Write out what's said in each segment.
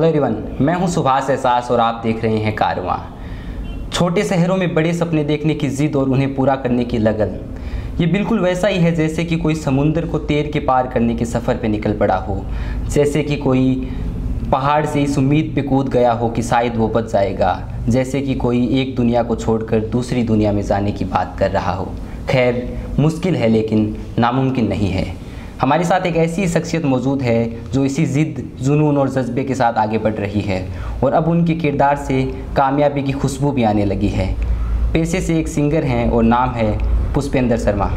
Hello everyone मैं हूँ सुभाष एहसास और आप देख रहे हैं कारवां छोटे शहरों में बड़े सपने देखने की जिद और उन्हें पूरा करने की लगन। ये बिल्कुल वैसा ही है जैसे कि कोई समुंदर को तैर के पार करने के सफ़र पे निकल पड़ा हो। जैसे कि कोई पहाड़ से इस उम्मीद पे कूद गया हो कि शायद वो बच जाएगा। जैसे कि कोई एक दुनिया को छोड़कर दूसरी दुनिया में जाने की बात कर रहा हो। खैर, मुश्किल है लेकिन नामुमकिन नहीं है। हमारे साथ एक ऐसी शख्सियत मौजूद है जो इसी ज़िद, जुनून और जज्बे के साथ आगे बढ़ रही है और अब उनके किरदार से कामयाबी की खुशबू भी आने लगी है। पेशे से एक सिंगर हैं और नाम है पुष्पेंद्र शर्मा।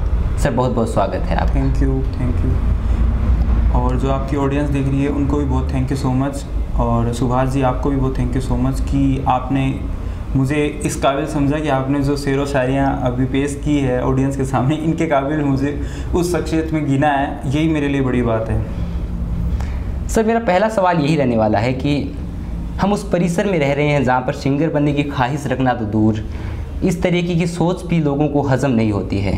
सर बहुत बहुत स्वागत है आप थैंक यू थैंक यू और जो आपकी ऑडियंस देख रही है, उनको भी बहुत थैंक यू सो मच और सुभाष जी, आपको भी बहुत थैंक यू सो मच कि आपने मुझे इस काबिल समझा कि आपने जो शेर व शायरियाँ अभी पेश की है ऑडियंस के सामने इनके काबिल मुझे उस शख्सियत में गिना है यही मेरे लिए बड़ी बात है। सर मेरा पहला सवाल यही रहने वाला है कि हम उस परिसर में रह रहे हैं जहाँ पर सिंगर बनने की ख्वाहिश रखना तो दूर इस तरीके की सोच भी लोगों को हजम नहीं होती है।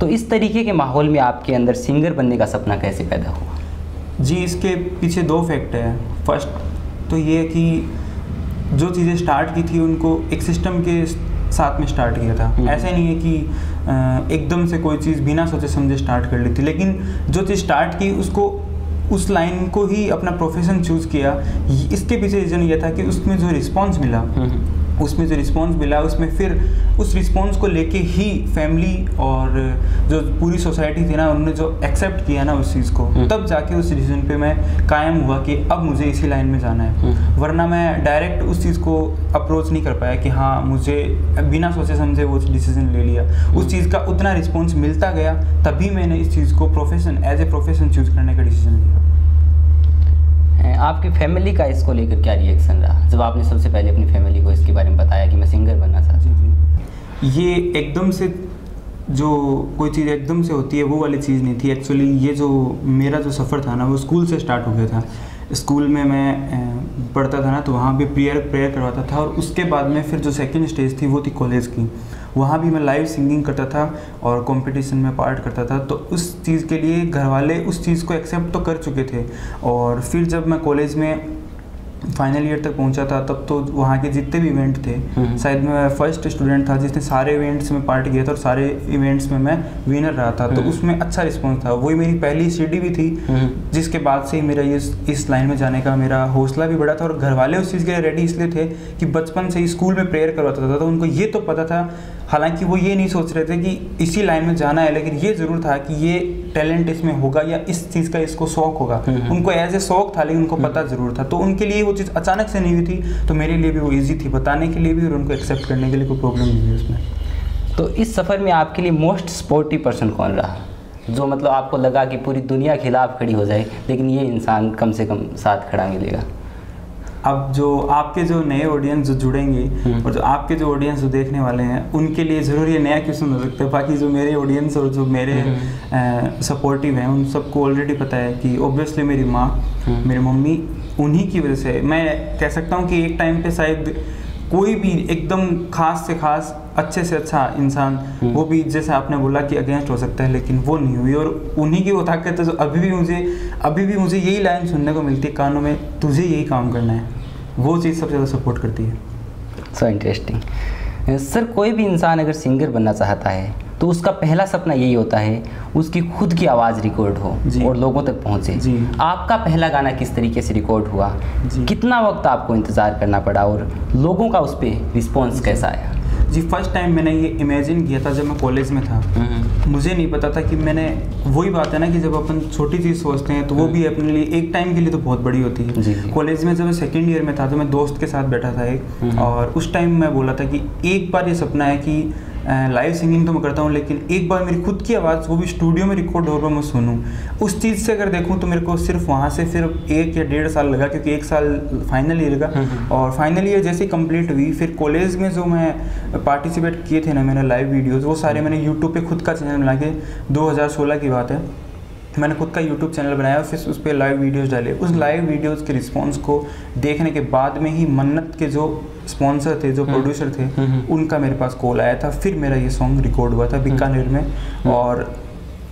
तो इस तरीके के माहौल में आपके अंदर सिंगर बनने का सपना कैसे पैदा हुआ? जी इसके पीछे दो फैक्ट हैं। फ़र्स्ट तो ये कि जो चीज़ें स्टार्ट की थी उनको एक सिस्टम के साथ में स्टार्ट किया था। हम्म। ऐसे नहीं है कि एकदम से कोई चीज़ बिना सोचे समझे स्टार्ट कर ली थी लेकिन जो चीज़ स्टार्ट की उसको उस लाइन को ही अपना प्रोफेशन चूज़ किया। इसके पीछे रीज़न यह था कि उसमें जो रिस्पॉन्स मिला उसमें जो रिस्पॉन्स मिला उसमें फिर उस रिस्पॉन्स को लेके ही फैमिली और जो पूरी सोसाइटी थी ना उन्होंने जो एक्सेप्ट किया ना उस चीज़ को हम्म। तब जाके उस डिसीज़न पे मैं कायम हुआ कि अब मुझे इसी लाइन में जाना है। हम्म। वरना मैं डायरेक्ट उस चीज़ को अप्रोच नहीं कर पाया कि हाँ मुझे बिना सोचे समझे वो डिसीज़न ले लिया। उस चीज़ का उतना रिस्पॉन्स मिलता गया तभी मैंने इस चीज़ को profession as a profession choose करने का डिसीज़न लिया। आपकी फैमिली का इसको लेकर क्या रिएक्शन रहा? जब आपने सबसे पहले अपनी फैमिली को इसके बारे में बताया कि मैं सिंगर बनना चाहती हूँ। ये एकदम से जो कोई चीज़ एकदम से होती है, वो वाली चीज़ नहीं थी। एक्चुअली ये जो मेरा जो सफ़र था ना, वो स्कूल से स्टार्ट हो गया था। स्कूल में मैं पढ़ता था ना तो वहाँ भी प्रेयर प्रेयर करवाता था और उसके बाद में फिर जो सेकंड स्टेज थी, वो थी कॉलेज की। वहाँ भी मैं लाइव सिंगिंग करता था और कंपटीशन में पार्ट करता था। तो उस चीज़ के लिए घर वाले उस चीज़ को एक्सेप्ट तो कर चुके थे। और फिर जब मैं कॉलेज में फाइनल ईयर तक पहुँचा था तब तो वहाँ के जितने भी इवेंट थे हम्म। शायद मैं फ़र्स्ट स्टूडेंट था जिसने सारे इवेंट्स में पार्ट किया था और सारे इवेंट्स में मैं विनर रहा था तो हम्म। उसमें अच्छा रिस्पॉन्स था वही मेरी पहली सीडी भी थी हम्म। जिसके बाद से ही मेरा ये इस लाइन में जाने का मेरा हौसला भी बढ़ा था और घर वाले उस चीज़ के लिए रेडी इसलिए थे कि बचपन से ही स्कूल में प्रेयर करवाता था तो उनको ये तो पता था हालाँकि वो ये नहीं सोच रहे थे कि इसी लाइन में जाना है लेकिन ये ज़रूर था कि ये टैलेंट इसमें होगा या इस चीज़ का इसको शौक होगा। हम्म। उनको एज ए शौक था लेकिन उनको पता ज़रूर था। तो उनके लिए वो चीज़ अचानक से नहीं हुई थी तो मेरे लिए भी वो ईजी थी। बताने के लिए भी और उनको एक्सेप्ट करने के लिए कोई प्रॉब्लम नहीं हुई उसमें। तो इस सफ़र में आपके लिए मोस्ट स्पोर्टिव पर्सन कौन रहा? जो मतलब आपको लगा कि पूरी दुनिया खिलाफ खड़ी हो जाए लेकिन ये इंसान कम से कम साथ खड़ा मिलेगा। अब जो आपके जो नए ऑडियंस जो जुड़ेंगे हम्म। और जो आपके जो ऑडियंस जो देखने वाले हैं उनके लिए ज़रूर ये नया क्वेश्चन हो सकता है बाकी जो मेरे ऑडियंस और जो मेरे हम्म। सपोर्टिव हैं उन सबको ऑलरेडी पता है कि ऑब्वियसली मेरी माँ हम्म। मेरी मम्मी उन्हीं की वजह से मैं कह सकता हूँ कि एक टाइम पे शायद कोई भी एकदम खास से खास अच्छे से अच्छा इंसान हम्म। वो भी जैसे आपने बोला कि अगेंस्ट हो सकता है लेकिन वो नहीं हुई और उन्हीं की वो ताकत है जो अभी भी मुझे अभी भी मुझे यही लाइन सुनने को मिलती है कानों में तुझे यही काम करना है। वो चीज़ सबसे ज़्यादा सपोर्ट करती है। सो इंटरेस्टिंग सर कोई भी इंसान अगर सिंगर बनना चाहता है तो उसका पहला सपना यही होता है उसकी खुद की आवाज़ रिकॉर्ड हो और लोगों तक पहुँचे। जी। आपका पहला गाना किस तरीके से रिकॉर्ड हुआ। कितना वक्त आपको इंतज़ार करना पड़ा और लोगों का उस पर रिस्पॉन्स कैसा आया? जी फ़र्स्ट टाइम मैंने ये इमेजिन किया था जब मैं कॉलेज में था मुझे नहीं पता था कि मैंने वही बात है ना कि जब अपन छोटी चीज़ सोचते हैं तो वो भी अपने लिए एक टाइम के लिए तो बहुत बड़ी होती। है कॉलेज में जब मैं सेकेंड ईयर में था तो मैं दोस्त के साथ बैठा था एक हम्म। और उस टाइम मैं बोला था कि एक बार ये सपना है कि लाइव सिंगिंग तो मैं करता हूँ लेकिन एक बार मेरी खुद की आवाज़ वो भी स्टूडियो में रिकॉर्ड हो मैं सुनूँ। उस चीज़ से अगर देखूँ तो मेरे को सिर्फ़ वहाँ से फिर एक या डेढ़ साल लगा क्योंकि एक साल फाइनल ईयर का। हम्म। और फाइनल ईयर जैसे कंप्लीट हुई फिर कॉलेज में जो मैं पार्टिसिपेट किए थे ना मेरे लाइव वीडियोज़ वो सारे मैंने यूट्यूब पर खुद का चैनल बना के दो हज़ार सोलह की बात है। मैंने खुद का यूट्यूब चैनल बनाया और फिर उस पर लाइव वीडियोस डाले। उस लाइव वीडियोस के रिस्पांस को देखने के बाद में ही मन्नत के जो स्पॉन्सर थे जो हम्म। प्रोड्यूसर थे हम्म। उनका मेरे पास कॉल आया था। फिर मेरा ये सॉन्ग रिकॉर्ड हुआ था बीकानेर में और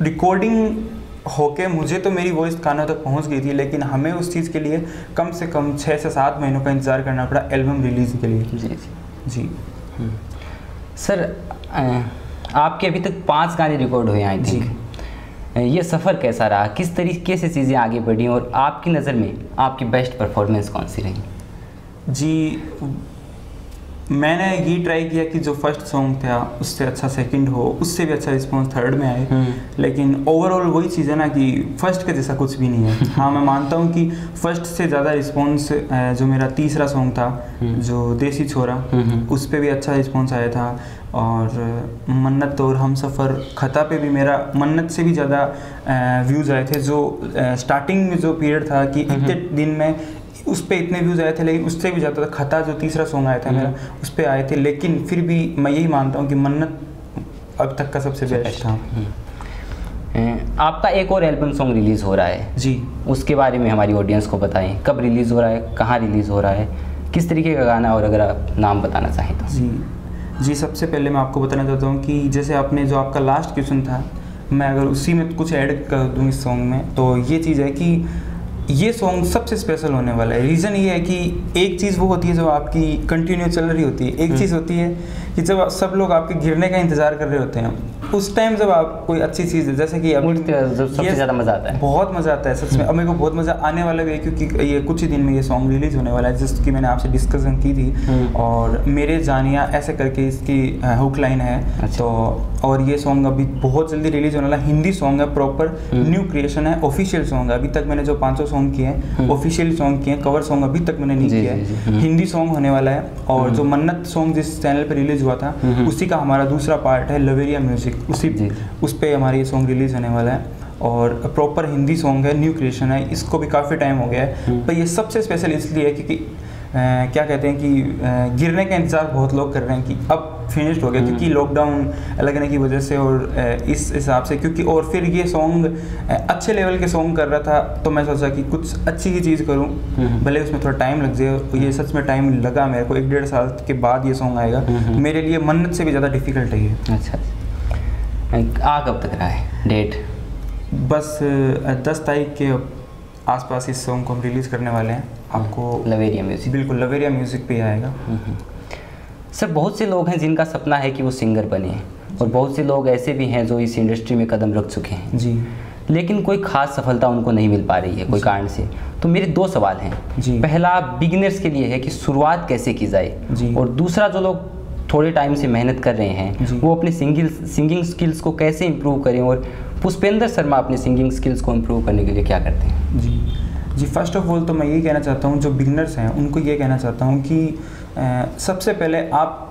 रिकॉर्डिंग होके मुझे तो मेरी वॉइस कानों तक पहुँच गई थी लेकिन हमें उस चीज़ के लिए कम से कम छः से सात महीनों का इंतज़ार करना पड़ा एल्बम रिलीज़ के लिए। जी जी। सर आपके अभी तक पाँच गाने रिकॉर्ड हुए आई जी। थिंक ये सफ़र कैसा रहा? किस तरीके से चीज़ें आगे बढ़ी? और आपकी नज़र में आपकी बेस्ट परफॉर्मेंस कौन सी रही? जी मैंने ये ट्राई किया कि जो फ़र्स्ट सॉन्ग था उससे अच्छा सेकंड हो उससे भी अच्छा रिस्पॉन्स थर्ड में आए हम्म। लेकिन ओवरऑल वही चीज़ है ना कि फ़र्स्ट के जैसा कुछ भी नहीं है हाँ मैं मानता हूँ कि फ़र्स्ट से ज़्यादा रिस्पॉन्स जो मेरा तीसरा सॉन्ग था हम्म। जो देसी छोरा हम्म। उस पर भी अच्छा रिस्पॉन्स आया था और मन्नत और हम सफ़र खता पे भी मेरा मन्नत से भी ज़्यादा व्यूज़ आए थे जो स्टार्टिंग में जो पीरियड था कि इतने दिन में उस पर इतने व्यूज़ आए थे लेकिन उससे भी ज़्यादा खता जो तीसरा सॉन्ग आया था मेरा उस पर आए थे। लेकिन फिर भी मैं यही मानता हूँ कि मन्नत अब तक का सबसे बेस्ट था आपका एक और एल्बम सॉन्ग रिलीज़ हो रहा है। जी। उसके बारे में हमारी ऑडियंस को बताएँ। कब रिलीज़ हो रहा है कहाँ रिलीज़ हो रहा है किस तरीके का गाना और अगर आप नाम बताना चाहें तो। जी। जी सबसे पहले मैं आपको बताना चाहता हूँ कि जैसे आपने जो आपका लास्ट क्वेश्चन था मैं अगर उसी में कुछ ऐड कर दूँ इस सॉन्ग में तो ये चीज़ है कि ये सॉन्ग सबसे स्पेशल होने वाला है। रीज़न ये है कि एक चीज़ वो होती है जो आपकी कंटिन्यू चल रही होती है। एक चीज़ होती है कि जब सब लोग आपके गिरने का इंतज़ार कर रहे होते हैं। उस टाइम जब आप कोई अच्छी चीज़ है जैसे कि अब उठते वक्त जब सबसे ज़्यादा मज़ा आता है। बहुत मज़ा आता है सच में। अब मेरे को बहुत मज़ा आने वाला भी है क्योंकि ये कुछ ही दिन में ये सॉन्ग रिलीज़ होने वाला है जिसकी मैंने आपसे डिस्कशन की थी। हम्म। और मेरे जानिया ऐसे करके इसकी हुक लाइन है। अच्छा। तो और ये सॉन्ग अभी बहुत जल्दी रिलीज़ होने वाला हिंदी सॉन्ग है प्रॉपर हम्म। न्यू क्रिएशन है ऑफिशियल सॉन्ग है अभी तक मैंने जो पाँचों सॉन्ग किए हैं हम्म। ऑफिशियल सॉन्ग किए हैं कवर सॉन्ग अभी तक मैंने नहीं किया है हम्म। हिंदी सॉन्ग होने वाला है और हम्म। जो मन्नत सॉन्ग जिस चैनल पर रिलीज़ हुआ था हम्म। उसी का हमारा दूसरा पार्ट है लवेरिया म्यूज़िक उसी उस पर हमारा ये सॉन्ग रिलीज़ होने वाला है और प्रॉपर हिंदी सॉन्ग है न्यू क्रिएशन है इसको भी काफ़ी टाइम हो गया है हम्म। पर ये सबसे स्पेशल इसलिए है क्योंकि क्या कहते हैं कि गिरने का इंतज़ार बहुत लोग कर रहे हैं कि अब फिनिश्ड हो गया। क्योंकि लॉकडाउन लगने की वजह से और इस हिसाब से क्योंकि और फिर ये सॉन्ग अच्छे लेवल के सॉन्ग कर रहा था तो मैं सोचा कि कुछ अच्छी ही चीज़ करूँ। हम्म। भले उसमें थोड़ा टाइम लग जाए ये सच में टाइम लगा मेरे को एक डेढ़ साल के बाद ये सॉन्ग आएगा। मेरे लिए मन्नत से भी ज़्यादा डिफ़िकल्ट है ये। अच्छा। अच्छा। आ कब तक रहा है? डेट बस दस तारीख के आसपास इस सॉन्ग को हम रिलीज़ करने वाले हैं। आपको लवेरिया म्यूज़िक। बिल्कुल लवेरिया म्यूज़िक पे आएगा। सर बहुत से लोग हैं जिनका सपना है कि वो सिंगर बने और बहुत से लोग ऐसे भी हैं जो इस इंडस्ट्री में कदम रख चुके हैं। जी। लेकिन कोई खास सफलता उनको नहीं मिल पा रही है कोई कारण से। तो मेरे दो सवाल हैं। जी। पहला बिगिनर्स के लिए है कि शुरुआत कैसे की जाए जी। और दूसरा जो लोग थोड़े टाइम से मेहनत कर रहे हैं वो अपने सिंगिंग सिंगिंग स्किल्स को कैसे इम्प्रूव करें और पुष्पेंद्र शर्मा अपने सिंगिंग स्किल्स को इम्प्रूव करने के लिए क्या करते हैं? जी। जी फ़र्स्ट ऑफ़ ऑल तो मैं ये कहना चाहता हूँ जो बिगनर्स हैं उनको ये कहना चाहता हूँ कि सबसे पहले आप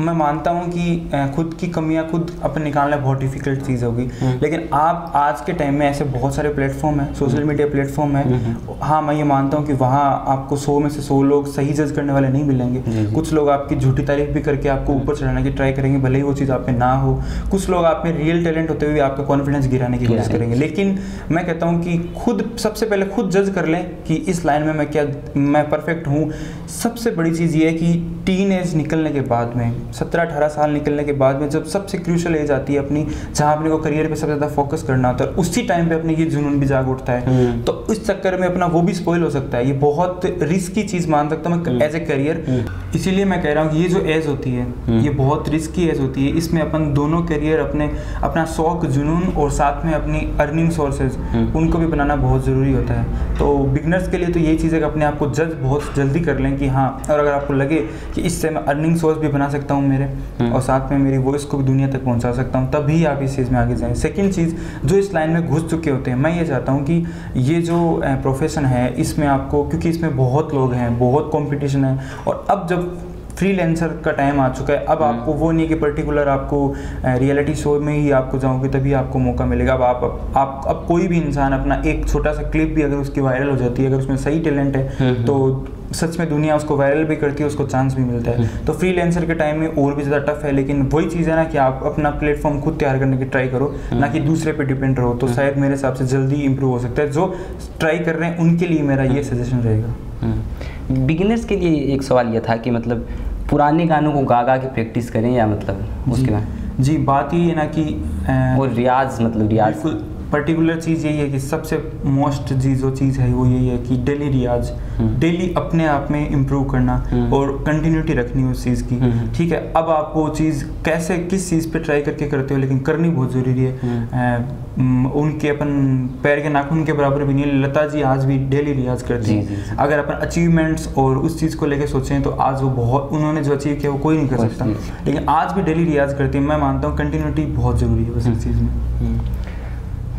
मैं मानता हूँ कि खुद की कमियाँ खुद अपने निकालना बहुत डिफ़िकल्ट चीज़ होगी। हम्म। लेकिन आप आज के टाइम में ऐसे बहुत सारे प्लेटफॉर्म हैं सोशल मीडिया प्लेटफॉर्म है। हम्म। हाँ मैं ये मानता हूँ कि वहाँ आपको सौ में से सौ लोग सही जज करने वाले नहीं मिलेंगे। जी, जी। कुछ लोग आपकी झूठी तारीफ़ भी करके आपको ऊपर चढ़ाने की ट्राई करेंगे भले ही वो चीज़ आप में ना हो। कुछ लोग आप में रियल टैलेंट होते हुए भी आपका कॉन्फिडेंस गिराने की कोशिश करेंगे। लेकिन मैं कहता हूँ कि खुद सबसे पहले खुद जज कर लें कि इस लाइन में मैं क्या मैं परफेक्ट हूँ। सबसे बड़ी चीज़ ये है कि टीन एज निकलने के बाद में सत्रह अठारह साल निकलने के बाद में जब सबसे क्रूशल एज आती है अपनी जहाँ अपने को करियर पे सबसे ज़्यादा फोकस करना होता है उसी टाइम पे अपने ये जुनून भी जाग उठता है हम्म। तो इस चक्कर में अपना वो भी स्पॉइल हो सकता है ये बहुत रिस्की चीज़ मान सकता हूँ मैं। As a career. इसीलिए मैं कह रहा हूँ कि ये जो एज होती है हम्म। ये बहुत रिस्की एज होती है इसमें अपन दोनों करियर अपने अपना शौक जुनून और साथ में अपनी अर्निंग सोर्सेज हम्म। उनको भी बनाना बहुत ज़रूरी होता है तो बिगनर्स के लिए तो यही चीज़ है कि अपने आप को जज बहुत जल्दी कर लें कि हाँ और अगर आपको लगे कि इससे मैं अर्निंग सोर्स भी बना सकता हूँ मेरे हम्म। और साथ में मेरी वॉइस को भी दुनिया तक पहुँचा सकता हूँ तभी आप इस चीज़ में आगे जाएँ सेकेंड चीज़ जो इस लाइन में घुस चुके होते हैं मैं ये चाहता हूँ कि ये जो प्रोफेशन है इसमें आपको क्योंकि इसमें बहुत लोग हैं बहुत कंपटीशन है और अब जब फ्रीलांसर का टाइम आ चुका है अब हम्म। आपको वो नहीं कि पर्टिकुलर आपको रियलिटी शो में ही आपको जाओगे तभी आपको मौका मिलेगा अब आप आप अब कोई भी इंसान अपना एक छोटा सा क्लिप भी अगर उसकी वायरल हो जाती है अगर उसमें सही टैलेंट है हम्म, तो सच में दुनिया उसको वायरल भी करती है उसको चांस भी मिलता है। हम्म। तो फ्रीलांसर के टाइम में और भी ज़्यादा टफ है लेकिन वही चीज़ है ना कि आप अपना प्लेटफॉर्म खुद तैयार करने की ट्राई करो हम्म। ना कि दूसरे पे डिपेंड रहो। तो शायद मेरे हिसाब से जल्दी इंप्रूव हो सकता है। जो ट्राई कर रहे हैं उनके लिए मेरा ये सजेशन रहेगा। बिगिनर्स के लिए एक सवाल यह था कि मतलब पुराने गानों को गा गा के प्रैक्टिस करें या मतलब उसके बाद? जी बात ये है ना कि और रियाज मतलब रियाज। पर्टिकुलर चीज़ यही है कि सबसे मोस्ट जी जो चीज़ है वो यही है कि डेली रियाज। डेली अपने आप में इम्प्रूव करना हम्म। और कंटिन्यूटी रखनी उस चीज़ की हम्म। ठीक है अब आप वो चीज़ कैसे किस चीज़ पे ट्राई करके करते हो लेकिन करनी बहुत ज़रूरी है हम्म। उनके अपन पैर के नाखून के बराबर भी नहीं। लता जी आज भी डेली रियाज करती हैं। अगर अपन अचीवमेंट्स और उस चीज़ को लेकर सोचें तो आज वो बहुत उन्होंने जो अचीव किया वो कोई नहीं कर सकता लेकिन आज भी डेली रियाज करती है मैं मानता हूँ कंटिन्यूटी बहुत ज़रूरी है बस इस चीज़ में।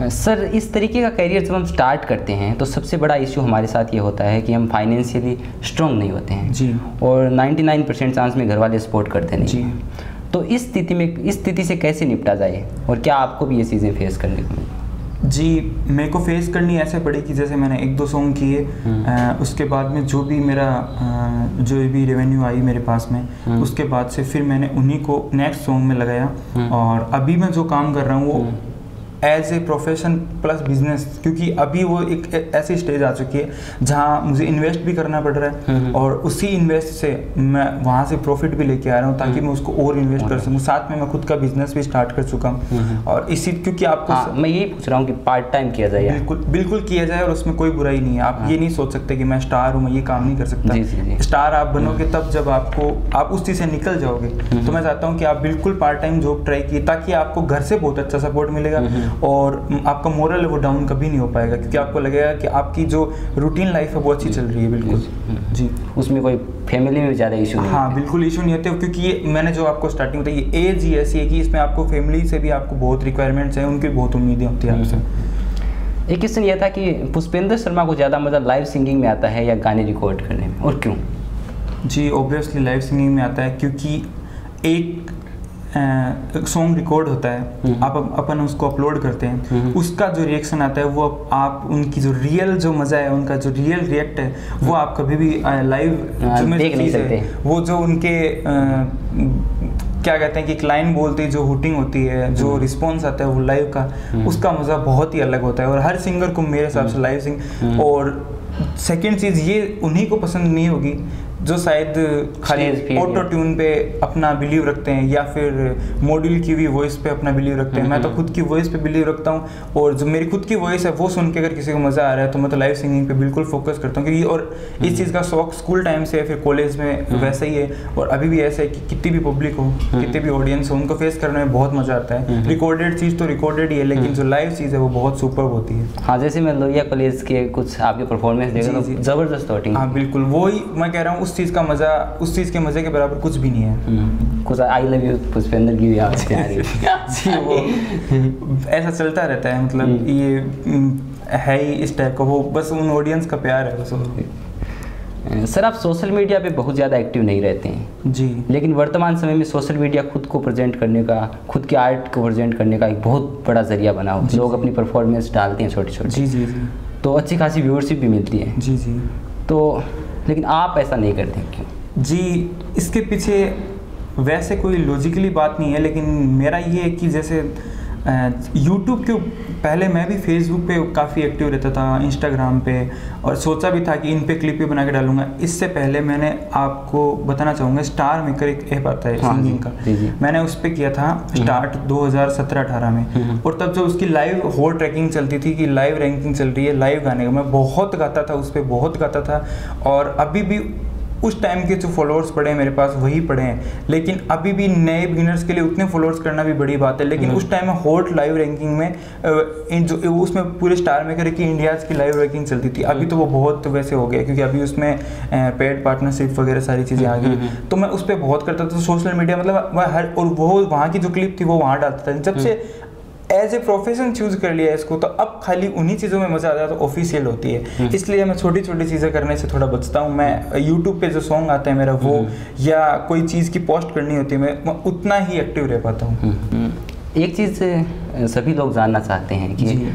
सर इस तरीके का करियर जब हम स्टार्ट करते हैं तो सबसे बड़ा इशू हमारे साथ ये होता है कि हम फाइनेंशियली स्ट्रॉन्ग नहीं होते हैं जी और 99 परसेंट चांस में घर वाले सपोर्ट करते नहीं जी। तो इस स्थिति में इस स्थिति से कैसे निपटा जाए और क्या आपको भी ये चीज़ें फेस करने को मिली जी मेरे को फेस करनी ऐसे पड़ी कि जैसे मैंने एक दो सॉन्ग किए हम्म। उसके बाद में जो भी मेरा अ, जो भी रेवेन्यू आई मेरे पास में हम्म। उसके बाद से फिर मैंने उन्हीं को नेक्स्ट सॉन्ग में लगाया हम्म। और अभी मैं जो काम कर रहा हूँ वो as a profession plus business क्योंकि अभी वो एक ऐसी स्टेज आ चुकी है जहाँ मुझे इन्वेस्ट भी करना पड़ रहा है हम्म। और उसी इन्वेस्ट से मैं वहाँ से प्रॉफिट भी लेके आ रहा हूँ ताकि हम्म। मैं उसको और इन्वेस्ट कर सकूँ साथ में मैं खुद का बिज़नेस भी स्टार्ट कर चुका हम्म। हूँ और इसी क्योंकि आपको हाँ मैं यही पूछ रहा हूँ कि पार्ट टाइम किया जाए बिल्कुल बिल्कुल किया जाए और उसमें कोई बुराई नहीं है आप हाँ। ये नहीं सोच सकते कि मैं स्टार हूँ मैं ये काम नहीं कर सकता जी, जी, जी। स्टार आप बनोगे तब जब आपको आप उस चीज़ से निकल जाओगे हम्म। तो मैं चाहता हूँ कि आप बिल्कुल पार्ट टाइम जॉब ट्राई किए ताकि आपको घर से बहुत अच्छा सपोर्ट मिलेगा हम्म। और आपका मोरल है वो डाउन कभी नहीं हो पाएगा क्योंकि आपको लगेगा कि आपकी जो रूटीन लाइफ है वो अच्छी चल रही है बिल्कुल। हम्म। जी। उसमें कोई फैमिली में ज़्यादा इशू नहीं हाँ बिल्कुल इशू नहीं होते क्योंकि ये मैंने जो आपको स्टार्टिंग बताई ये एज ही ऐसी है कि इसमें आपको फैमिली से भी आपको बहुत रिक्वायरमेंट्स हैं उनकी बहुत उम्मीदें होती हैं आपसे। एक क्वेश्चन ये था कि पुष्पेंद्र शर्मा को ज़्यादा मज़ा लाइव सिंगिंग में आता है या गाने रिकॉर्ड करने में और क्यों? जी ऑब्वियसली लाइव सिंगिंग में आता है क्योंकि एक सॉन्ग रिकॉर्ड होता है हम्म। आप अपन उसको अपलोड करते हैं हम्म। उसका जो रिएक्शन आता है वो आप उनकी जो रियल जो मज़ा है उनका जो रियल रिएक्ट है वो आप कभी भी लाइव हाँ, देख नहीं सकते। वो जो उनके क्या कहते हैं कि क्लाइन बोलते हैं जो हुटिंग होती है जो हम्म। रिस्पॉन्स आता है वो लाइव का हम्म। उसका मज़ा बहुत ही अलग होता है और हर सिंगर को मेरे हिसाब से लाइव सिंग हम्म। और सेकेंड चीज़ ये उन्हीं को पसंद नहीं होगी जो शायद खाली ऑटो ट्यून पे अपना बिलीव रखते हैं या फिर मॉड्यूल की हुई वॉइस पे अपना बिलीव रखते हैं मैं तो हम्म। खुद की वॉइस पे बिलीव रखता हूँ और जो मेरी खुद की वॉइस है वो सुन के अगर किसी को मज़ा आ रहा है तो मैं तो लाइव सिंगिंग पे बिल्कुल फोकस करता हूँ क्योंकि और इस चीज़ का शौक स्कूल टाइम से है फिर कॉलेज में हम्म। वैसा ही है और अभी भी ऐसा है कि कितनी भी पब्लिक हो कितने भी ऑडियंस हो उनको फेस करने में बहुत मज़ा आता है हम्म। रिकॉर्डेड चीज़ तो रिकॉर्डेड ही है लेकिन हम्म। जो लाइव चीज़ है वो बहुत सुपर होती है हाँ जैसे मैं लोहिया कॉलेज के कुछ आपके परफॉर्मेंस देखा। ज़बरदस्त हाँ बिल्कुल वही मैं कह रहा हूँ उस चीज़ का मज़ा उस चीज़ के मज़े के बराबर कुछ भी नहीं है। कुछ आई लव यू पुष्पेंद्र की भी आवाज़ आ रही है। जी वो ऐसा चलता रहता है मतलब हम्म। ये हम्म, है ही इस टाइप का वो बस उन ऑडियंस का प्यार है बस। सर आप सोशल मीडिया पे बहुत ज़्यादा एक्टिव नहीं रहते हैं। जी। लेकिन वर्तमान समय में सोशल मीडिया खुद को प्रेजेंट करने का खुद के आर्ट को प्रेजेंट करने का एक बहुत बड़ा ज़रिया बना हो। लोग अपनी परफॉर्मेंस डालते हैं छोटे छोटे जी जी जी। तो अच्छी खासी व्यूअरशिप भी मिलती है। जी जी। तो लेकिन आप ऐसा नहीं करते क्यों? जी, इसके पीछे वैसे कोई लॉजिकली बात नहीं है, लेकिन मेरा ये है कि जैसे यूट्यूब के पहले मैं भी फेसबुक पे काफ़ी एक्टिव रहता था इंस्टाग्राम पे और सोचा भी था कि इन पे क्लिप भी बना के डालूँगा। इससे पहले मैंने आपको बताना चाहूँगा स्टार मेकर एक ऐप आता है हाँ सिंगिंग का। जी, जी। मैंने उस पर किया था स्टार्ट 2017-18 में। हम्म। और तब जब उसकी लाइव हॉट ट्रैकिंग चलती थी कि लाइव रैंकिंग चल रही है लाइव गाने का मैं बहुत गाता था उस पर बहुत गाता था। और अभी भी उस टाइम के जो फॉलोअर्स पड़े हैं मेरे पास वही पड़े हैं। लेकिन अभी भी नए बिगिनर्स के लिए उतने फॉलोअर्स करना भी बड़ी बात है। लेकिन हम्म। उस टाइम में हॉट लाइव रैंकिंग में इन जो उसमें पूरे स्टार मेकर की इंडियाज की लाइव रैंकिंग चलती थी। अभी तो वो बहुत वैसे हो गया क्योंकि अभी उसमें पेड पार्टनरशिप वगैरह सारी चीज़ें आ हम्म, गई हम्म। तो मैं उस पर बहुत करता था। सोशल मीडिया मतलब वह हर और वो वहाँ की जो क्लिप थी वो वहाँ डालता था। जब से एज ए प्रोफेशन चूज़ कर लिया इसको तो अब खाली उन्हीं चीज़ों में मज़ा आता है तो ऑफिशियल होती है। हम्म। इसलिए मैं छोटी छोटी चीज़ें करने से थोड़ा बचता हूँ। मैं यूट्यूब पे जो सॉन्ग आता है मेरा वो हम्म। या कोई चीज़ की पोस्ट करनी होती है मैं मैं उतना ही एक्टिव रह पाता हूँ। हम्म। एक चीज़ सभी लोग जानना चाहते हैं कि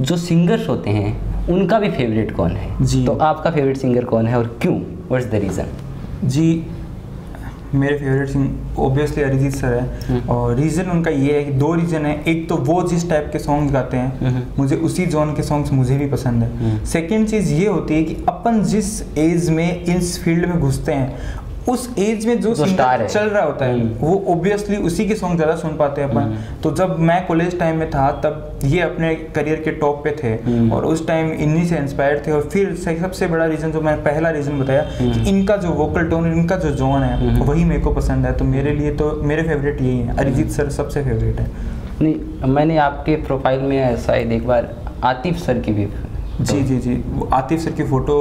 जो। सिंगर्स होते हैं उनका भी फेवरेट कौन है? जी। तो आपका फेवरेट सिंगर कौन है और क्यों? व्हाट्स द रीज़न जी। मेरे favourite singer obviously Arijit sir है हम्म। और रीज़न उनका ये है कि दो रीज़न है एक तो वो जिस टाइप के सॉन्ग्स गाते हैं हम्म। मुझे उसी जोन के सॉन्ग्स मुझे भी पसंद है हम्म। सेकेंड चीज़ ये होती है कि अपन जिस एज में इस फ़ील्ड में घुसते हैं उस एज में जो, जो चल रहा होता है हम्म। वो ऑब्वियसली उसी के सॉन्ग ज़्यादा सुन पाते हैं अपन हम्म। तो जब मैं कॉलेज टाइम में था तब ये अपने करियर के टॉप पे थे हम्म। और उस टाइम इन्हीं से इंस्पायर थे और फिर सबसे बड़ा रीज़न जो मैंने पहला रीज़न बताया। कि इनका जो वोकल टोन इनका जो जोन है। वही मेरे को पसंद है तो मेरे लिए तो मेरे फेवरेट यही है अरिजीत सर सबसे फेवरेट है नहीं मैंने आपके प्रोफ़ाइल में ऐसा एक बार आतिफ सर की भी जी जी जी। वो आतिफ सर की फ़ोटो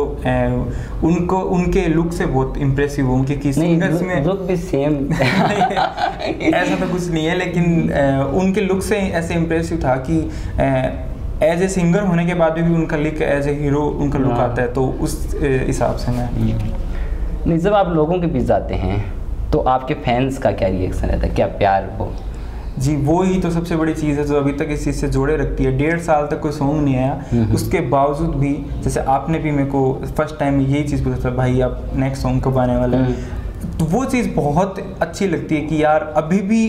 उनको उनके लुक से बहुत इम्प्रेसिव हूँ क्योंकि नहीं सिंगर्स में लुक भी सेम ऐसा तो कुछ नहीं है लेकिन उनके लुक से ऐसे इम्प्रेसिव था कि एज ए सिंगर होने के बाद भी उनका लुक एज ए हीरो उनका लुक हाँ। आता है तो उस हिसाब से मैं नहीं जब आप लोगों के बीच जाते हैं तो आपके फैंस का क्या रिएक्शन रहता है? क्या प्यार हो? जी वो ही तो सबसे बड़ी चीज़ है जो अभी तक इस चीज़ से जोड़े रखती है डेढ़ साल तक कोई सॉन्ग नहीं आया हम्म। उसके बावजूद भी जैसे आपने भी मेरे को फ़र्स्ट टाइम यही चीज़ पूछा था भाई आप नेक्स्ट सॉन्ग कब आने वाले है हम्म। तो वो चीज़ बहुत अच्छी लगती है कि यार अभी भी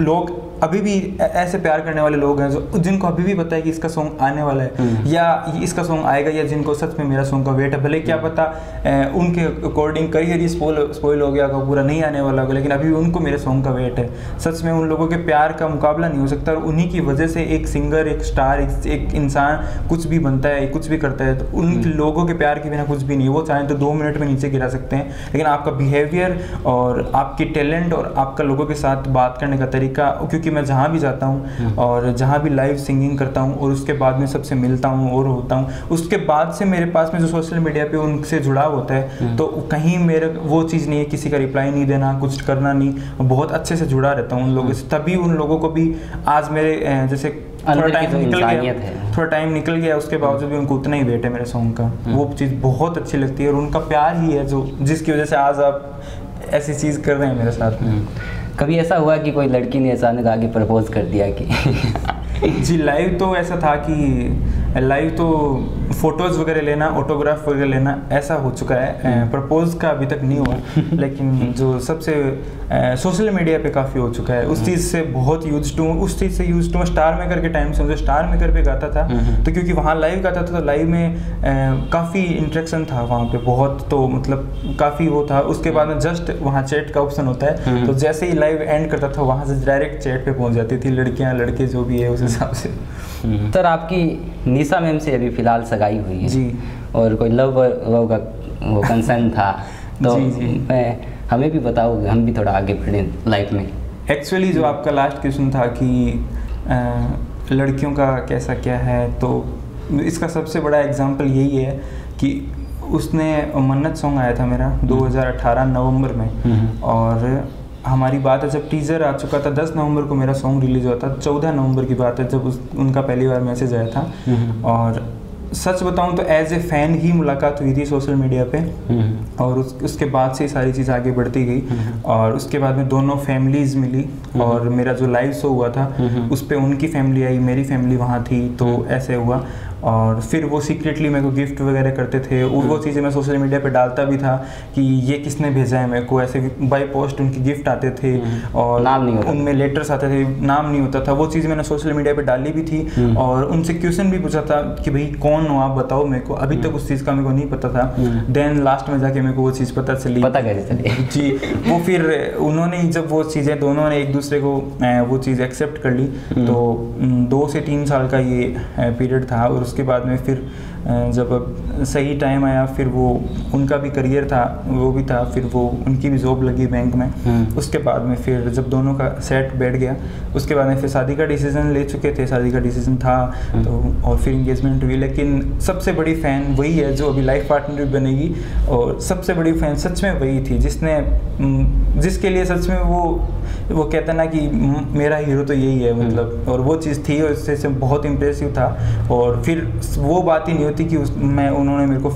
लोग अभी भी ऐसे प्यार करने वाले लोग हैं जो जिनको अभी भी पता है कि इसका सॉन्ग आने वाला है हम्म। या इसका सॉन्ग आएगा या जिनको सच में मेरा सॉन्ग का वेट है भले क्या हम्म। पता उनके अकॉर्डिंग करियर ही स्पॉइल स्पॉइल हो गया होगा पूरा नहीं आने वाला होगा लेकिन अभी भी उनको मेरे सॉन्ग का वेट है सच में उन लोगों के प्यार का मुकाबला नहीं हो सकता और उन्हीं की वजह से एक सिंगर एक स्टार एक, एक इंसान कुछ भी बनता है कुछ भी करता है तो उन हम्म। लोगों के प्यार के बिना कुछ भी नहीं वो चाहें तो दो मिनट में नीचे गिरा सकते हैं लेकिन आपका बिहेवियर और आपकी टैलेंट और आपका लोगों के साथ बात करने का तरीका क्योंकि मैं जहाँ भी जाता हम्म। हूँ और जहाँ भी लाइव सिंगिंग करता हूँ और उसके बाद में सबसे मिलता हूँ और होता हूँ उसके बाद से मेरे पास में जो सोशल मीडिया पे उनसे जुड़ाव होता है हम्म। तो कहीं मेरे वो चीज़ नहीं है किसी का रिप्लाई नहीं देना कुछ करना नहीं बहुत अच्छे से जुड़ा रहता हूँ उन लोगों से तभी उन लोगों को भी आज मेरे जैसे थोड़ा टाइम निकल गया है। थोड़ा टाइम निकल गया उसके बावजूद भी उनको उतना ही वेट है मेरे सॉन्ग का वो चीज़ बहुत अच्छी लगती है और उनका प्यार ही है जो जिसकी वजह से आज आप ऐसी चीज़ कर रहे हैं मेरे साथ में हम्म। कभी ऐसा हुआ कि कोई लड़की ने अचानक आगे प्रपोज कर दिया कि जी लाइव तो ऐसा था कि लाइव तो फ़ोटोज़ वगैरह लेना ऑटोग्राफ वगैरह लेना ऐसा हो चुका है। प्रपोज का अभी तक नहीं हुआ। लेकिन जो सबसे सोशल मीडिया पे काफ़ी हो चुका है। उस चीज़ से बहुत यूज़ टू उस चीज़ से यूज़ टू स्टार मेकर के टाइम से मुझे स्टार मेकर पे गाता था। हम्म। तो क्योंकि वहाँ लाइव गाता था तो लाइव में काफ़ी इंट्रेक्शन था वहाँ पे। बहुत तो मतलब काफ़ी वो था। उसके बाद में जस्ट वहाँ चैट का ऑप्शन होता है। हम्म। तो जैसे ही लाइव एंड करता था वहाँ से डायरेक्ट चैट पे पहुँच जाती थी। लड़कियाँ लड़के जो भी है उस हिसाब से। सर आपकी निशा मैम से अभी फ़िलहाल सगाई हुई है जी। और कोई लव लव का वो कंसर्न था तो जी, जी। मैं हमें भी बताओ हम भी थोड़ा आगे बढ़ें लाइफ में एक्चुअली जो आपका लास्ट क्वेश्चन था कि अ, लड़कियों का कैसा क्या है तो इसका सबसे बड़ा एग्ज़ाम्पल यही है कि उसने मन्नत सॉन्ग आया था मेरा 2018 नवंबर में हम्म। और हमारी बात है जब टीजर आ चुका था 10 नवंबर को मेरा सॉन्ग रिलीज़ हुआ था 14 नवंबर की बात है जब उस उनका पहली बार मैसेज आया था हम्म। और सच बताऊँ तो एज ए फ़ैन ही मुलाकात हुई थी सोशल मीडिया पे हम्म। और उस उसके बाद से सारी चीज़ आगे बढ़ती गई हम्म। और उसके बाद में दोनों फैमिलीज़ मिली और मेरा जो लाइव शो हुआ था। उस पर उनकी फैमिली आई मेरी फैमिली वहाँ थी तो ऐसे हुआ और फिर वो सीक्रेटली मेरे को गिफ्ट वगैरह करते थे और वो चीज़ें मैं सोशल मीडिया पे डालता भी था कि ये किसने भेजा है मेरे को ऐसे बाई पोस्ट उनकी गिफ्ट आते थे हम्म। और नाम नहीं होता। उनमें लेटर्स आते थे नाम नहीं होता था वो चीज़ मैंने सोशल मीडिया पे डाली भी थी हम्म। और उनसे क्वेश्चन भी पूछा था कि भाई कौन हो आप बताओ मेरे को अभी तक उस चीज़ का मेरे को नहीं पता था हम्म। देन लास्ट में जाके मेरे को वो चीज़ पता चली पता कैसे चले जी वो फिर उन्होंने जब वो चीज़ें दोनों ने एक दूसरे को वो चीज़ एक्सेप्ट कर ली हम्म। तो दो से तीन साल का ये पीरियड था और उसके बाद में फिर जब सही टाइम आया फिर वो उनका भी करियर था वो भी था फिर वो उनकी भी जॉब लगी बैंक में हम्म। उसके बाद में फिर जब दोनों का सेट बैठ गया उसके बाद में फिर शादी का डिसीज़न ले चुके थे शादी का डिसीज़न था हम्म। तो और फिर इंगेजमेंट हुई लेकिन सबसे बड़ी फ़ैन वही है जो अभी लाइफ पार्टनर भी बनेगी और सबसे बड़ी फ़ैन सच में वही थी जिसने जिसके लिए सच में वो वो कहता ना कि मेरा हीरो तो यही है मतलब और वो चीज़ थी और इससे से बहुत इम्प्रेसिव था और फिर वो बात ही नहीं होती कि उस मैं उन्होंने मेरे को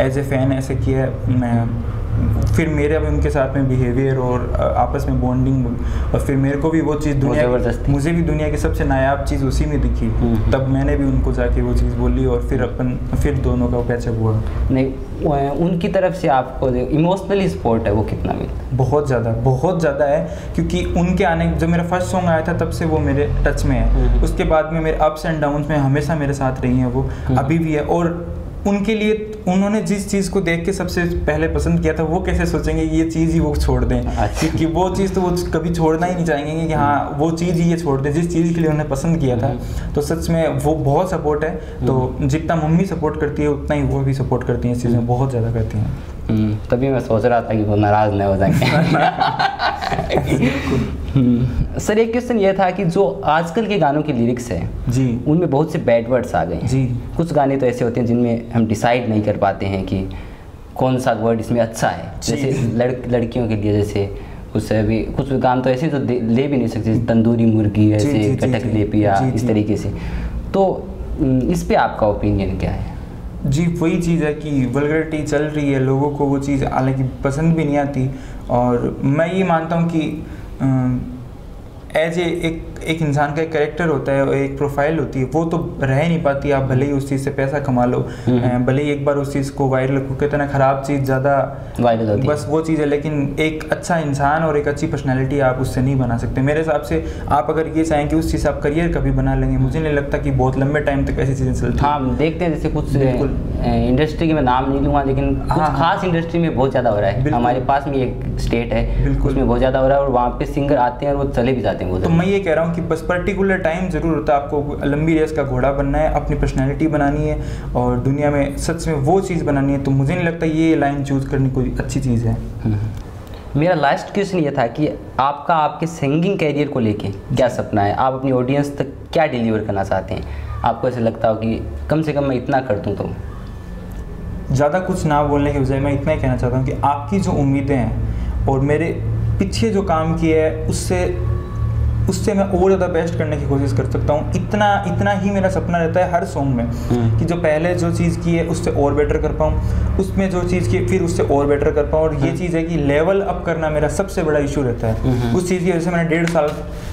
एज ए फ़ैन ऐसे किया मैं फिर मेरे अब उनके साथ में बिहेवियर और आपस में बॉन्डिंग और फिर मेरे को भी वो चीज़ दुनिया मुझे भी दुनिया की सबसे नायाब चीज़ उसी में दिखी हम्म। तब मैंने भी उनको जाके वो चीज़ बोली और फिर अपन फिर दोनों का पैचअप हुआ नहीं उनकी तरफ़ से आपको इमोशनली सपोर्ट है वो कितना मिलता बहुत ज़्यादा बहुत ज़्यादा है क्योंकि उनके आने जब मेरा फ़र्स्ट सॉन्ग आया था तब से वो मेरे टच में है हम्म। उसके बाद में मेरे अप्स एंड डाउन्स में हमेशा मेरे साथ रही हैं वो हम्म। अभी भी है और उनके लिए उन्होंने जिस चीज़ को देख के सबसे पहले पसंद किया था वो कैसे सोचेंगे कि ये चीज़ ही वो छोड़ दें? अच्छा। क्योंकि वो चीज़ तो वो कभी छोड़ना ही नहीं चाहेंगे कि हाँ वो चीज़ ही ये छोड़ दें जिस चीज़ के लिए उन्होंने पसंद किया था। हम्म। तो सच में वो बहुत सपोर्ट है। तो जितना मम्मी सपोर्ट करती है उतना ही वो भी सपोर्ट करती हैं इस चीज़ में बहुत ज़्यादा करती हैं। हम्म, तभी मैं सोच रहा था कि वो नाराज़ नहीं हो जाएँगे हम्म, सर एक क्वेश्चन ये था कि जो आजकल के गानों के लिरिक्स हैं जी। उनमें बहुत से बैड वर्ड्स आ गए हैं। जी। कुछ गाने तो ऐसे होते हैं जिनमें हम डिसाइड नहीं कर पाते हैं कि कौन सा वर्ड इसमें अच्छा है। जैसे लड़ लड़कियों के लिए जैसे कुछ अभी कुछ गान तो ऐसे तो ले भी नहीं सकते। तंदूरी मुर्गी ऐसे कटक। ले पिया इस तरीके से। तो इस पर आपका ओपिनियन क्या है? जी वही चीज़ है कि वल्गरिटी चल रही है लोगों को वो चीज़ हालाँकि पसंद भी नहीं आती। और मैं ये मानता हूँ कि um, एज ए एक एक इंसान का एक करेक्टर होता है एक प्रोफ़ाइल होती है वो तो रह नहीं पाती आप भले ही उस चीज़ से पैसा कमा लो हम्म। भले ही एक बार उस चीज़ को वायरल को कहते हैं ना खराब चीज़ ज़्यादा वायरल होती है। बस वो चीज़ है लेकिन एक अच्छा इंसान और एक अच्छी पर्सनैलिटी आप उससे नहीं बना सकते। मेरे हिसाब से आप अगर ये चाहें कि उस चीज़ से आप करियर कभी बना लेंगे मुझे नहीं लगता कि बहुत लंबे टाइम तक ऐसी चीज़ें चलती हाँ देखते हैं जैसे कुछ इंडस्ट्री के मैं नाम नहीं लूँगा लेकिन हाँ, हाँ। खास इंडस्ट्री में बहुत ज़्यादा हो रहा है। हमारे पास में एक स्टेट है बिल्कुल। उसमें बहुत ज़्यादा हो रहा है और वहाँ पे सिंगर आते हैं और वो चले भी जाते हैं। बहुत तो मैं ये कह रहा हूँ कि बस पर्टिकुलर टाइम ज़रूर होता है आपको लंबी रेस का घोड़ा बनना है अपनी पर्सनैलिटी बनानी है और दुनिया में सच में वो चीज़ बनानी है तो मुझे नहीं लगता ये लाइन चूज़ करनी कोई अच्छी चीज़ है। हम्म। मेरा लास्ट क्वेश्चन ये था कि आपका आपके सिंगिंग कैरियर को लेके क्या सपना है? आप अपनी ऑडियंस तक क्या डिलीवर करना चाहते हैं? आपको ऐसे लगता हो कि कम से कम मैं इतना कर दूँ तो। ज़्यादा कुछ ना बोलने के बजाय मैं इतना ही कहना चाहता हूँ कि आपकी जो उम्मीदें हैं और मेरे पीछे जो काम किया है उससे उससे मैं और ज़्यादा बेस्ट करने की कोशिश कर सकता हूँ। इतना इतना ही मेरा सपना रहता है हर सॉन्ग में हम्म। कि जो पहले जो चीज़ की है उससे और बेटर कर पाऊँ। उसमें जो चीज़ की है, फिर उससे और बेटर कर पाऊँ। और ये चीज़ है कि लेवल अप करना मेरा सबसे बड़ा इशू रहता है। हम्म। उस चीज़ की वजह से मैंने डेढ़ साल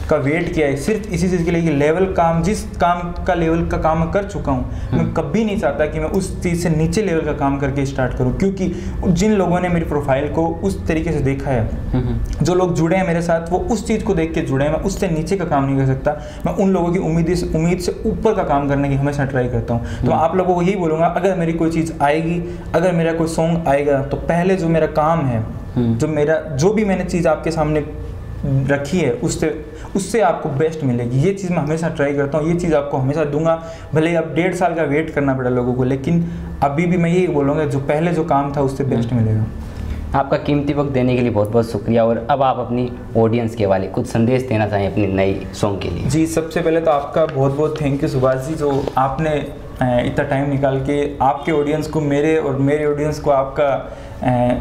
का वेट किया है। सिर्फ़ इसी चीज़ के लिए कि लेवल काम जिस काम का लेवल का काम कर चुका हूँ मैं कभी नहीं चाहता कि मैं उस चीज़ से नीचे लेवल का काम करके स्टार्ट करूँ क्योंकि जिन लोगों ने मेरी प्रोफ़ाइल को उस तरीके से देखा है जो लोग जुड़े हैं मेरे साथ वो उस चीज़ को देख के जुड़े हैं। मैं उससे नीचे का काम नहीं कर सकता। मैं उन लोगों की उम्मीद से उम्मीद से ऊपर का काम करने की हमेशा ट्राई करता हूँ। तो आप लोगों को यही बोलूँगा अगर मेरी कोई चीज़ आएगी अगर मेरा कोई सॉन्ग आएगा तो पहले जो मेरा काम है हम्म। जो मेरा जो भी मैंने चीज़ आपके सामने रखी है उससे उससे आपको बेस्ट मिलेगी। ये चीज़ मैं हमेशा ट्राई करता हूँ ये चीज़ आपको हमेशा दूँगा। भले ही अब डेढ़ साल का वेट करना पड़ा लोगों को लेकिन अभी भी मैं यही बोलूँगा जो पहले जो काम था उससे बेस्ट मिलेगा। आपका कीमती वक्त देने के लिए बहुत बहुत शुक्रिया और अब आप अपनी ऑडियंस के वाले कुछ संदेश देना चाहें अपनी नई सॉन्ग के लिए। जी सबसे पहले तो आपका बहुत बहुत थैंक यू सुभाष जी जो आपने इतना टाइम निकाल के आपके ऑडियंस को मेरे और मेरे ऑडियंस को आपका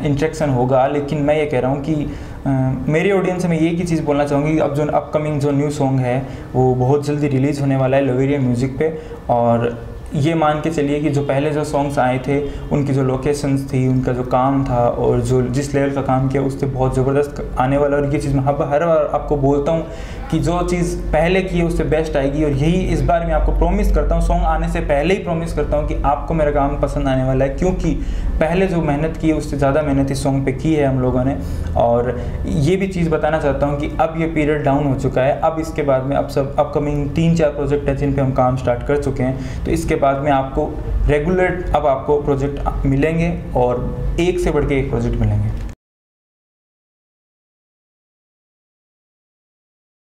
इंट्रेक्शन होगा। लेकिन मैं ये कह रहा हूँ कि मेरी ऑडियंस में एक ही चीज़ बोलना चाहूँगी अब जो अपकमिंग जो न्यू सॉन्ग है, वो बहुत जल्दी रिलीज़ होने वाला है लोवेरिया म्यूज़िक पे। और ये मान के चलिए कि जो पहले जो सॉन्ग्स आए थे, उनकी जो लोकेशंस थी, उनका जो काम था और जो जिस लेवल का काम किया उससे बहुत ज़बरदस्त आने वाला और ये चीज़ मैं हर बार आपको बोलता हूँ कि जो चीज़ पहले की है, उससे बेस्ट आएगी। और यही इस बार मैं आपको प्रॉमिस करता हूँ। सॉन्ग आने से पहले ही प्रॉमिस करता हूँ कि आपको मेरा काम पसंद आने वाला है। क्योंकि पहले जो मेहनत की है, उससे ज़्यादा मेहनत इस सॉन्ग पे की है हम लोगों ने। और ये भी चीज़ बताना चाहता हूँ कि अब ये पीरियड डाउन हो चुका है। अब इसके बाद में अब सब अपकमिंग तीन चार प्रोजेक्ट है जिन पर हम काम स्टार्ट कर चुके हैं। तो इसके बाद में आपको रेगुलर अब आपको प्रोजेक्ट मिलेंगे और एक से बढ़ के एक प्रोजेक्ट मिलेंगे।